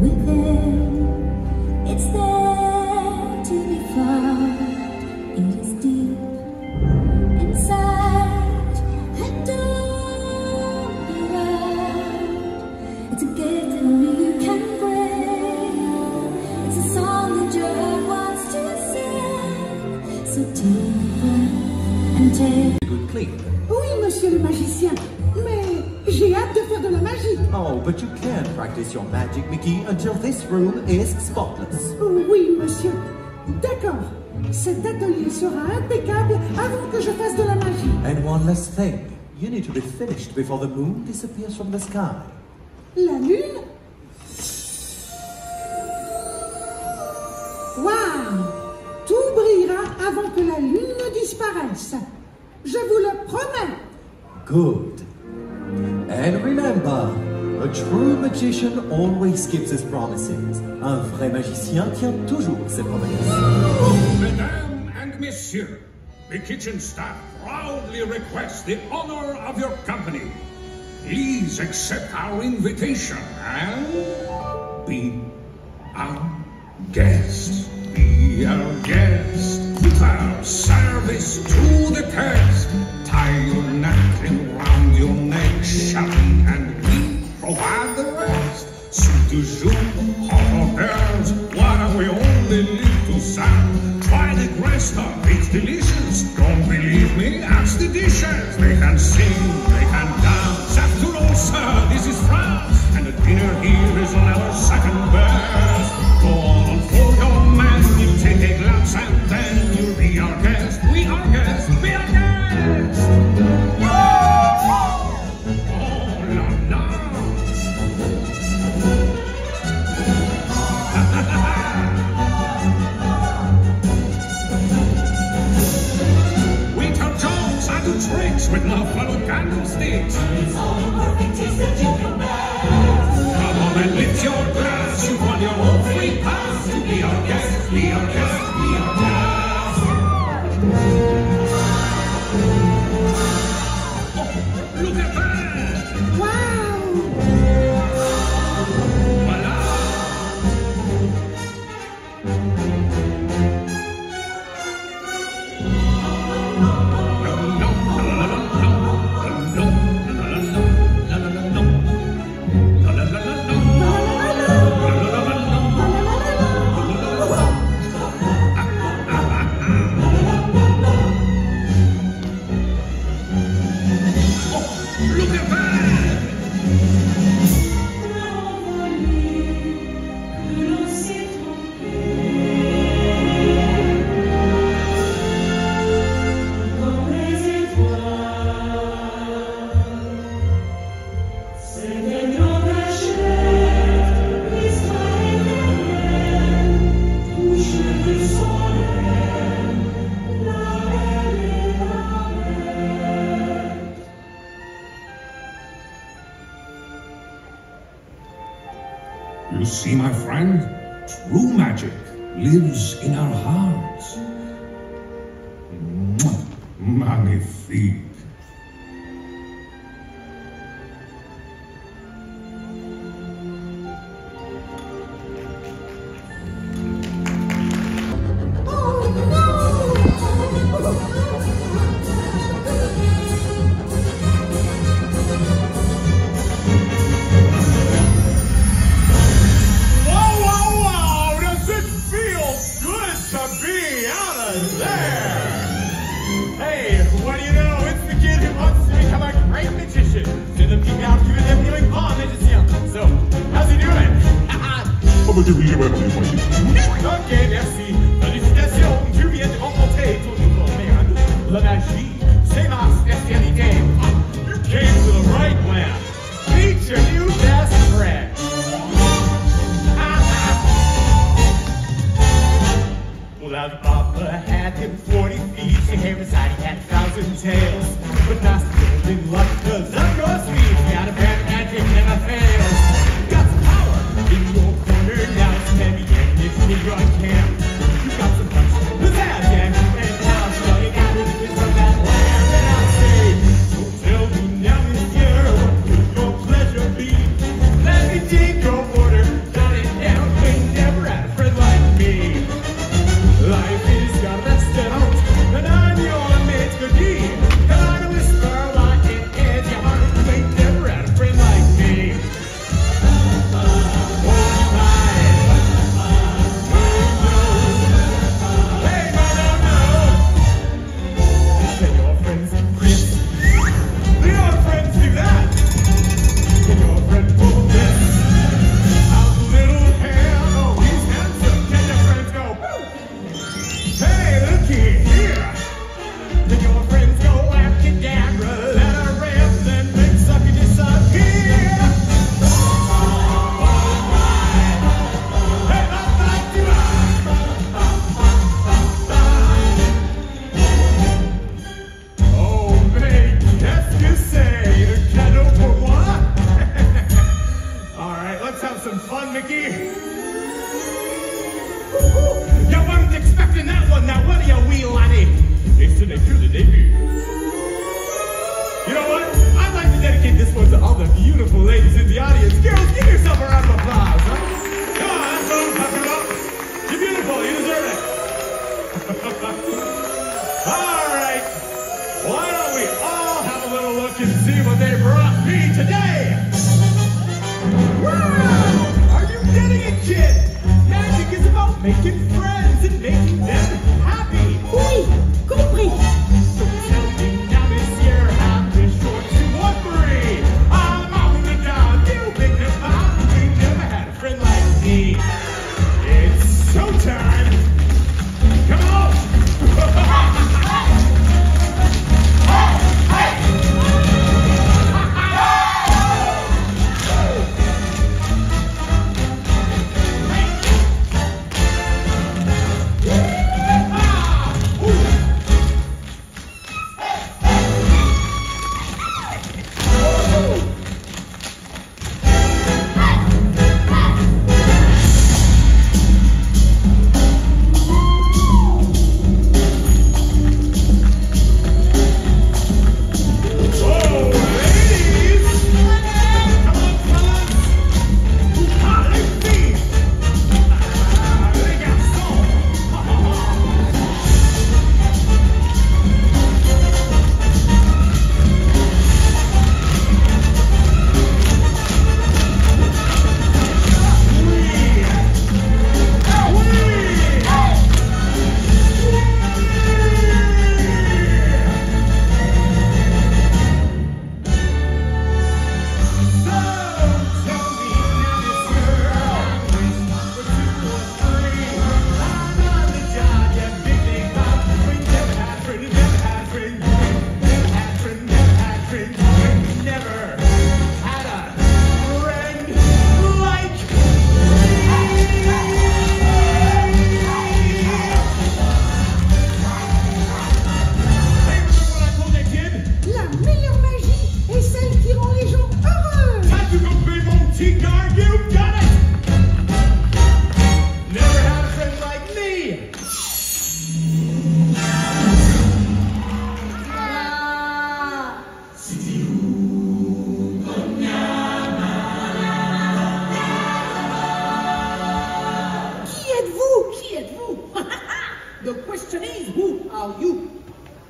within. Until this room is spotless. Oui, monsieur. D'accord. Cet atelier sera impeccable avant que je fasse de la magie. And one less thing. You need to be finished before the moon disappears from the sky. La lune Waouh Tout brillera avant que la lune ne disparaisse. Je vous le promets. Good. And remember, a true magician always keeps his promises. Un vrai magicien tient toujours ses promesses. Mesdames and messieurs, the kitchen staff proudly request the honor of your company. Please accept our invitation and be our guest. Be our guest. Put our service to the test. Tie your napkin round your neck, shouting, and provide the rest. Soup du jour, hors why don't we only live to serve? Try the stuff, it's delicious. Don't believe me? Ask candlesticks. Come Magnifique. Whoa, ok, merci. Félicitations, who are you?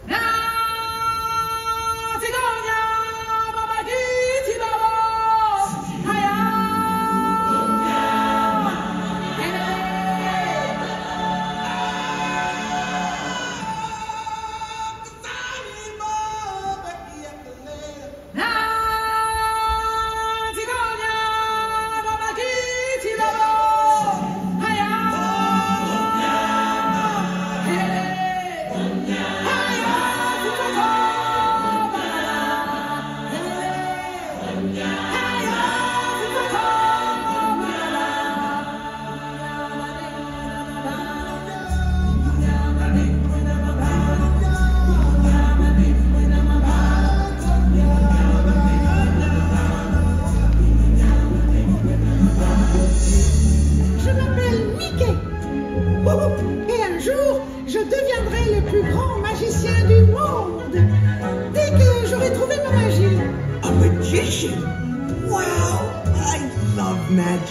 Je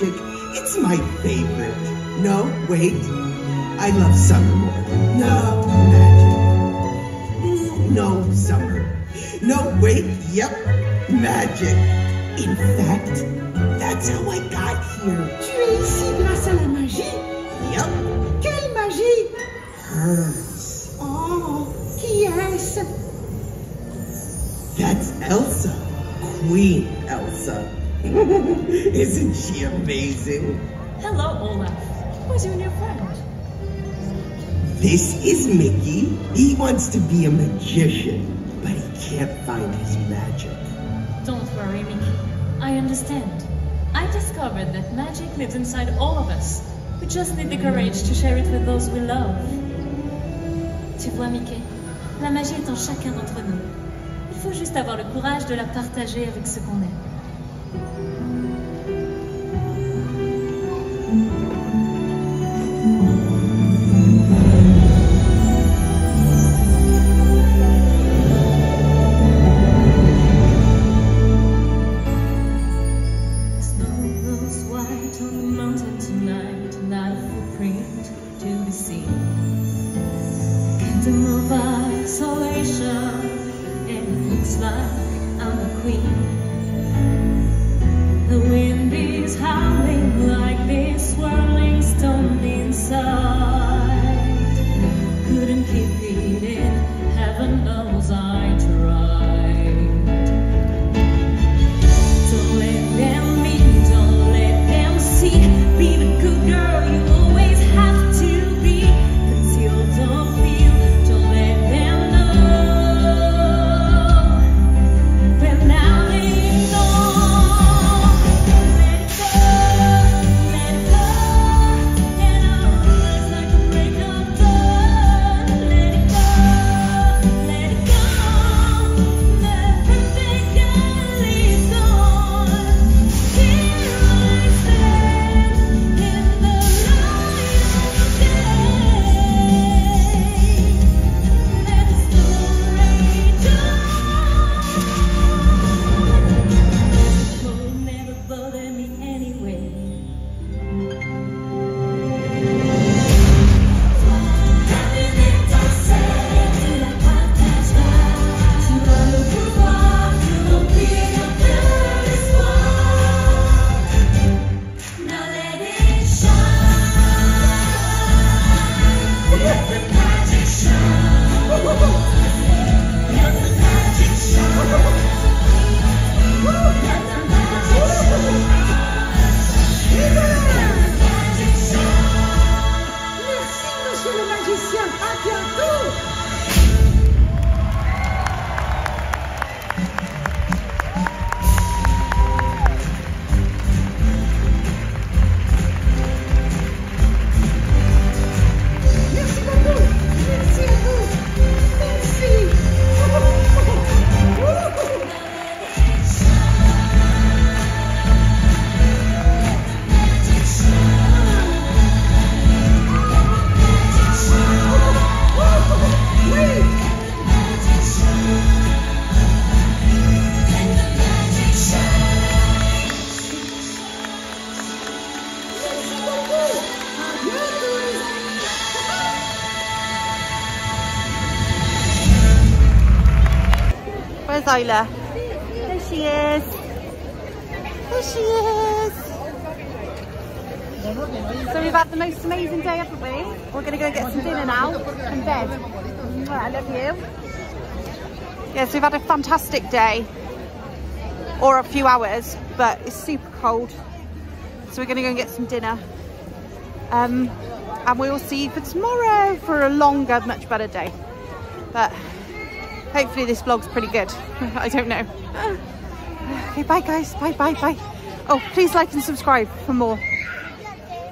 magic. It's my favorite. No, wait. I love summer more. No, magic. No, summer. No, wait. Yep, magic. In fact, that's how I got here. Tu es ici grâce à la magie. Yep, Quelle magie hers. Oh, qui est-ce That's Elsa. Queen Elsa. Isn't she amazing? Hello, Olaf. Who's your new friend? This is Mickey. He wants to be a magician, but he can't find his magic. Don't worry, Mickey. I understand. I discovered that magic lives inside all of us. We just need the courage to share it with those we love. Tu vois, Mickey, la magie est en chacun d'entre nous. Il faut juste avoir le courage de la partager avec ceux qu'on aime. うん。Isla? There she is. There she is. So we've had the most amazing day, haven't we? We're going to go get some dinner now and bed. I love you. Yes, we've had a fantastic day. Or a few hours, but it's super cold. So we're going to go and get some dinner. Um, and we will see you for tomorrow for a longer, much better day. But Hopefully this vlog's pretty good. I don't know. Okay, bye guys. Bye, bye, bye. Oh, please like and subscribe for more.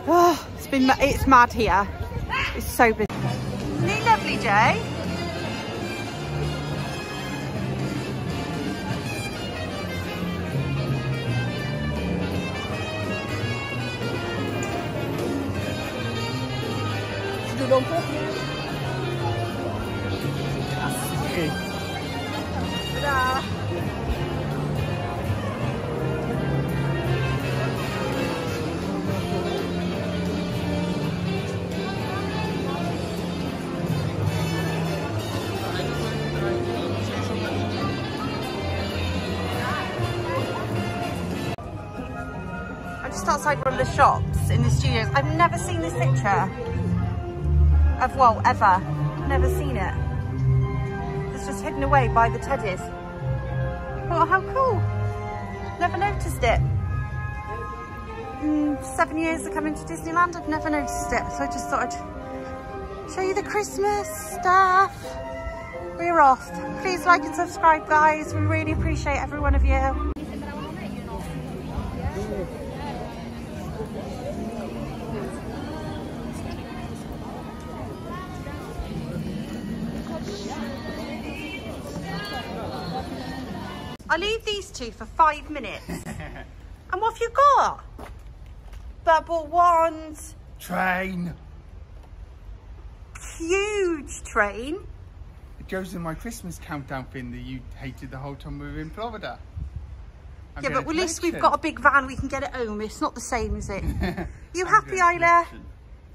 Oh, it's been, it's mad here. It's so busy. Isn't lovely, Jay? Outside one of the shops in the studios. I've never seen this picture of, well, ever. Never seen it. It's just hidden away by the teddies. Oh, how cool. Never noticed it. Mm, seven years of coming to Disneyland, I've never noticed it. So I just thought I'd show you the Christmas stuff. We're off. Please like and subscribe, guys. We really appreciate every one of you. I leave these two for five minutes. and what have you got? Bubble wands, Train. huge train. It goes in my Christmas countdown thing that you hated the whole time we were in Florida. I'm yeah, getting but at least we've got a big van, we can get it home. It's not the same, is it? You I'm happy, getting Isla? Have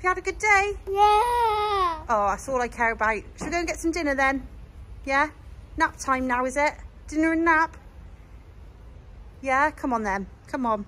you had a good day? Yeah. Oh, that's all I care about. Should we go and get some dinner then? Yeah? Nap time now, is it? Dinner and nap? Yeah, come on then. Come on.